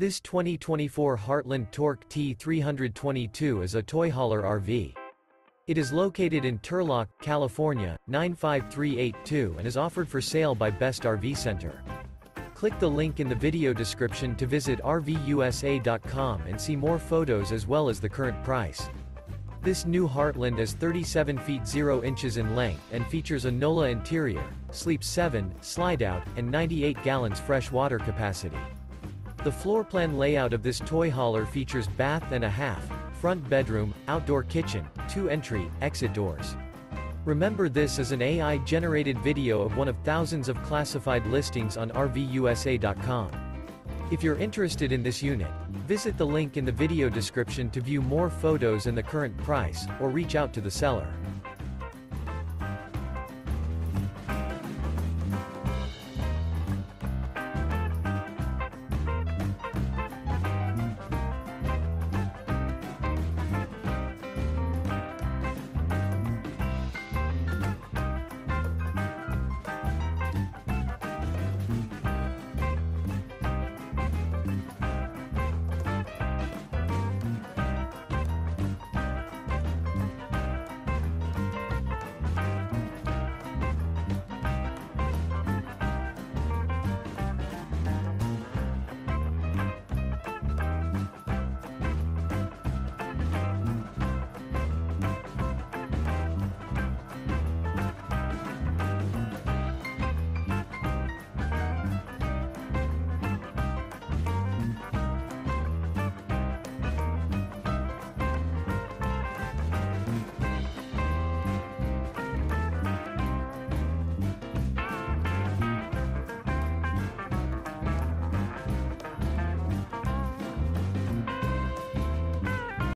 This 2024 Heartland Torque T322 is a toy hauler RV. It is located in Turlock, California, 95382 and is offered for sale by Best RV Center. Click the link in the video description to visit RVUSA.com and see more photos as well as the current price. This new Heartland is 37 feet 0 inches in length and features a NOLA interior, sleeps 7, slide out, and 98 gallons fresh water capacity. The floor plan layout of this toy hauler features bath and a half, front bedroom, outdoor kitchen, two entry, exit doors. Remember this is an AI-generated video of one of thousands of classified listings on RVUSA.com. If you're interested in this unit, visit the link in the video description to view more photos and the current price, or reach out to the seller.